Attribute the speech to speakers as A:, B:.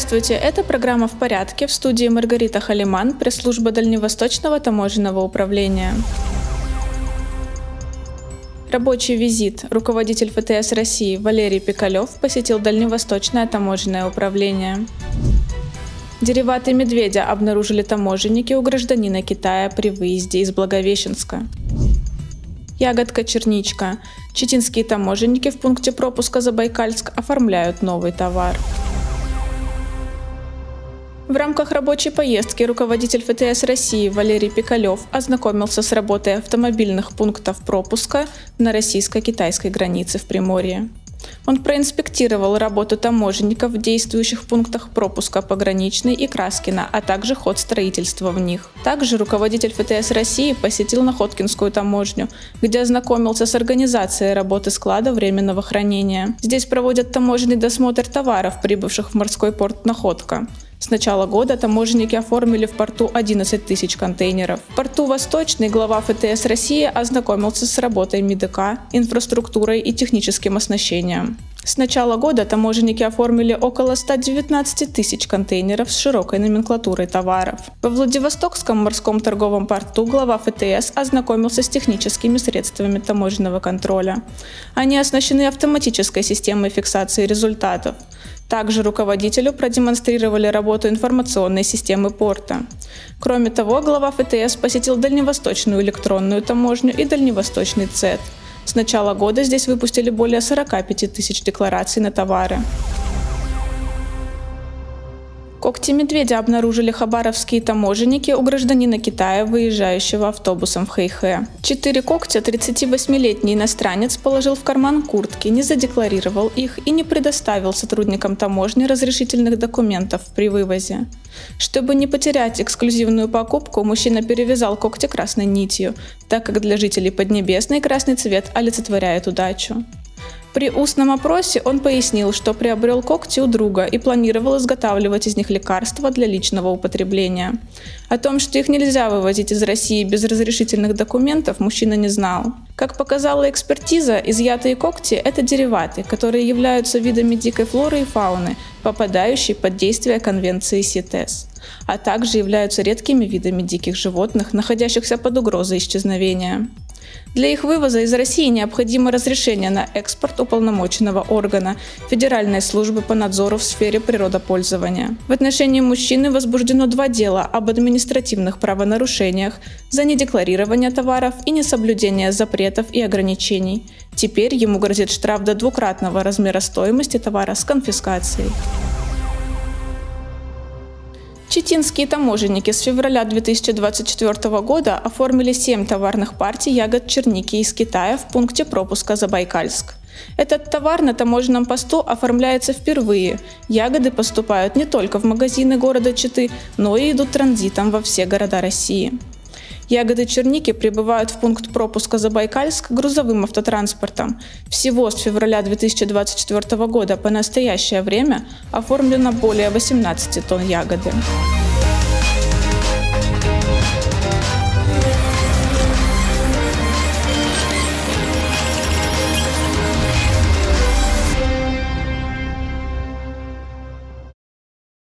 A: Здравствуйте, это программа «В порядке» в студии Маргарита Халиман, пресс-служба Дальневосточного таможенного управления. Рабочий визит. Руководитель ФТС России Валерий Пикалев посетил Дальневосточное таможенное управление. Дереваты медведя обнаружили таможенники у гражданина Китая при выезде из Благовещенска. Ягодка-черничка. Читинские таможенники в пункте пропуска Забайкальск оформляют новый товар. В рамках рабочей поездки руководитель ФТС России Валерий Пикалев ознакомился с работой автомобильных пунктов пропуска на российско-китайской границе в Приморье. Он проинспектировал работу таможенников в действующих пунктах пропуска пограничный и Краскина, а также ход строительства в них. Также руководитель ФТС России посетил Находкинскую таможню, где ознакомился с организацией работы склада временного хранения. Здесь проводят таможенный досмотр товаров, прибывших в морской порт Находка. С начала года таможенники оформили в порту 11 тысяч контейнеров. В порту Восточный глава ФТС России ознакомился с работой МИДК, инфраструктурой и техническим оснащением. С начала года таможенники оформили около 119 тысяч контейнеров с широкой номенклатурой товаров. Во Владивостокском морском торговом порту глава ФТС ознакомился с техническими средствами таможенного контроля. Они оснащены автоматической системой фиксации результатов. Также руководителю продемонстрировали работу информационной системы порта. Кроме того, глава ФТС посетил Дальневосточную электронную таможню и Дальневосточный ЦЕД. С начала года здесь выпустили более 45 тысяч деклараций на товары. Когти медведя обнаружили хабаровские таможенники у гражданина Китая, выезжающего автобусом в Хэйхэ. Четыре когтя 38-летний иностранец положил в карман куртки, не задекларировал их и не предоставил сотрудникам таможни разрешительных документов при вывозе. Чтобы не потерять эксклюзивную покупку, мужчина перевязал когти красной нитью, так как для жителей Поднебесной красный цвет олицетворяет удачу. При устном опросе он пояснил, что приобрел когти у друга и планировал изготавливать из них лекарства для личного употребления. О том, что их нельзя вывозить из России без разрешительных документов, мужчина не знал. Как показала экспертиза, изъятые когти – это дериваты, которые являются видами дикой флоры и фауны, попадающие под действие Конвенции СИТЕС а также являются редкими видами диких животных, находящихся под угрозой исчезновения. Для их вывоза из России необходимо разрешение на экспорт уполномоченного органа Федеральной службы по надзору в сфере природопользования. В отношении мужчины возбуждено два дела об административных правонарушениях за недекларирование товаров и несоблюдение запретов и ограничений. Теперь ему грозит штраф до двукратного размера стоимости товара с конфискацией. Читинские таможенники с февраля 2024 года оформили 7 товарных партий ягод черники из Китая в пункте пропуска Забайкальск. Этот товар на таможенном посту оформляется впервые. Ягоды поступают не только в магазины города Читы, но и идут транзитом во все города России. Ягоды черники прибывают в пункт пропуска Забайкальск грузовым автотранспортом. Всего с февраля 2024 года по настоящее время оформлено более 18 тонн ягоды.